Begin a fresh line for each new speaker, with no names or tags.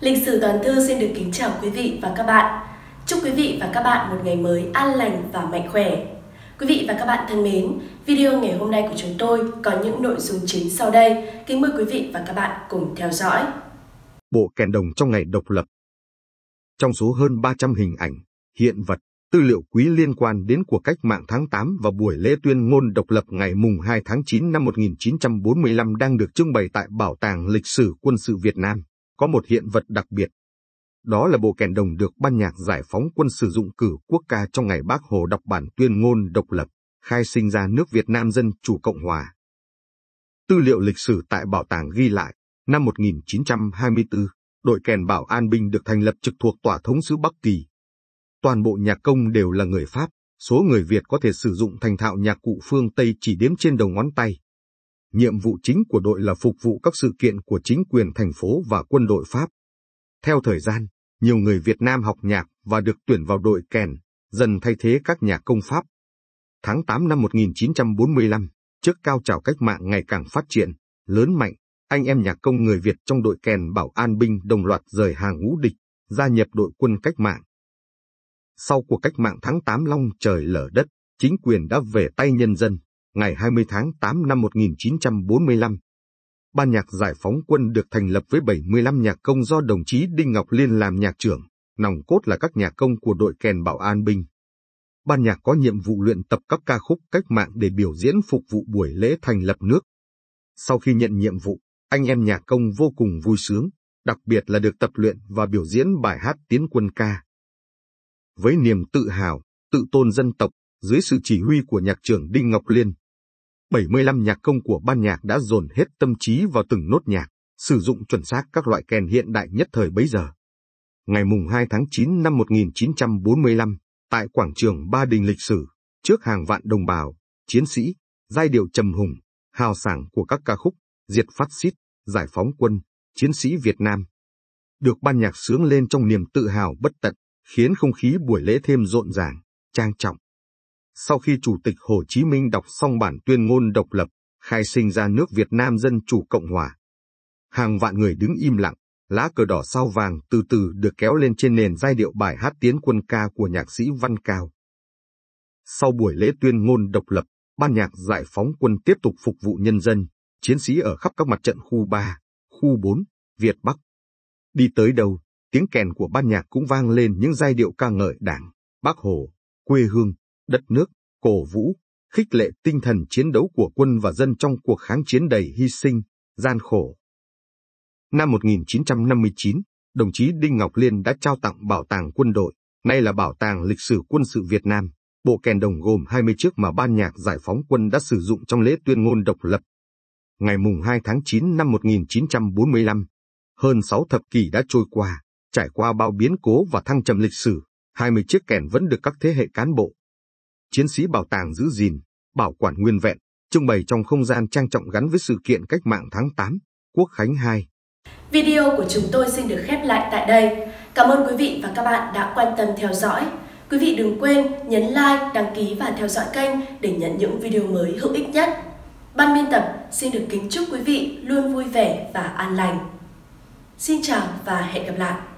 Lịch sử toàn thư xin được kính chào quý vị và các bạn. Chúc quý vị và các bạn một ngày mới an lành và mạnh khỏe. Quý vị và các bạn thân mến, video ngày hôm nay của chúng tôi có những nội dung chính sau đây. Kính mời quý vị và các bạn cùng theo dõi.
Bộ kèn đồng trong ngày độc lập Trong số hơn 300 hình ảnh, hiện vật, tư liệu quý liên quan đến cuộc cách mạng tháng 8 và buổi lễ tuyên ngôn độc lập ngày mùng 2 tháng 9 năm 1945 đang được trưng bày tại Bảo tàng Lịch sử Quân sự Việt Nam có một hiện vật đặc biệt. Đó là bộ kèn đồng được ban nhạc giải phóng quân sử dụng cử quốc ca trong ngày Bác Hồ đọc bản tuyên ngôn độc lập, khai sinh ra nước Việt Nam Dân Chủ Cộng Hòa. Tư liệu lịch sử tại bảo tàng ghi lại, năm 1924, đội kèn bảo an binh được thành lập trực thuộc tòa thống sứ Bắc Kỳ. Toàn bộ nhạc công đều là người Pháp, số người Việt có thể sử dụng thành thạo nhạc cụ phương Tây chỉ đếm trên đầu ngón tay. Nhiệm vụ chính của đội là phục vụ các sự kiện của chính quyền thành phố và quân đội Pháp. Theo thời gian, nhiều người Việt Nam học nhạc và được tuyển vào đội kèn, dần thay thế các nhà công Pháp. Tháng 8 năm 1945, trước cao trào cách mạng ngày càng phát triển, lớn mạnh, anh em nhạc công người Việt trong đội kèn bảo an binh đồng loạt rời hàng ngũ địch, gia nhập đội quân cách mạng. Sau cuộc cách mạng tháng 8 long trời lở đất, chính quyền đã về tay nhân dân, ngày 20 tháng 8 năm 1945. Ban nhạc giải phóng quân được thành lập với 75 nhạc công do đồng chí Đinh Ngọc Liên làm nhạc trưởng, nòng cốt là các nhạc công của đội kèn bảo an binh. Ban nhạc có nhiệm vụ luyện tập các ca khúc cách mạng để biểu diễn phục vụ buổi lễ thành lập nước. Sau khi nhận nhiệm vụ, anh em nhạc công vô cùng vui sướng, đặc biệt là được tập luyện và biểu diễn bài hát tiến quân ca. Với niềm tự hào, tự tôn dân tộc, dưới sự chỉ huy của nhạc trưởng Đinh Ngọc Liên, 75 nhạc công của ban nhạc đã dồn hết tâm trí vào từng nốt nhạc, sử dụng chuẩn xác các loại kèn hiện đại nhất thời bấy giờ. Ngày mùng 2 tháng 9 năm 1945, tại quảng trường Ba Đình lịch sử, trước hàng vạn đồng bào, chiến sĩ, giai điệu trầm hùng, hào sảng của các ca khúc, diệt phát xít, giải phóng quân, chiến sĩ Việt Nam. Được ban nhạc sướng lên trong niềm tự hào bất tận, khiến không khí buổi lễ thêm rộn ràng, trang trọng. Sau khi Chủ tịch Hồ Chí Minh đọc xong bản tuyên ngôn độc lập, khai sinh ra nước Việt Nam Dân Chủ Cộng Hòa. Hàng vạn người đứng im lặng, lá cờ đỏ sao vàng từ từ được kéo lên trên nền giai điệu bài hát tiến quân ca của nhạc sĩ Văn Cao. Sau buổi lễ tuyên ngôn độc lập, ban nhạc giải phóng quân tiếp tục phục vụ nhân dân, chiến sĩ ở khắp các mặt trận khu 3, khu 4, Việt Bắc. Đi tới đâu, tiếng kèn của ban nhạc cũng vang lên những giai điệu ca ngợi đảng, bác Hồ, quê hương, đất nước, cổ vũ, khích lệ tinh thần chiến đấu của quân và dân trong cuộc kháng chiến đầy hy sinh, gian khổ. Năm 1959, đồng chí Đinh Ngọc Liên đã trao tặng Bảo tàng quân đội, nay là Bảo tàng lịch sử quân sự Việt Nam, bộ kèn đồng gồm 20 chiếc mà ban nhạc giải phóng quân đã sử dụng trong lễ tuyên ngôn độc lập. Ngày mùng 2 tháng 9 năm 1945, hơn 6 thập kỷ đã trôi qua, trải qua bao biến cố và thăng trầm lịch sử, 20 chiếc kèn vẫn được các thế hệ cán bộ, chiến sĩ bảo tàng giữ gìn, bảo quản nguyên vẹn, trưng bày trong không gian trang trọng gắn với sự kiện cách mạng tháng 8, Quốc Khánh 2.
Video của chúng tôi xin được khép lại tại đây. Cảm ơn quý vị và các bạn đã quan tâm theo dõi. Quý vị đừng quên nhấn like, đăng ký và theo dõi kênh để nhận những video mới hữu ích nhất. Ban biên tập xin được kính chúc quý vị luôn vui vẻ và an lành. Xin chào và hẹn gặp lại.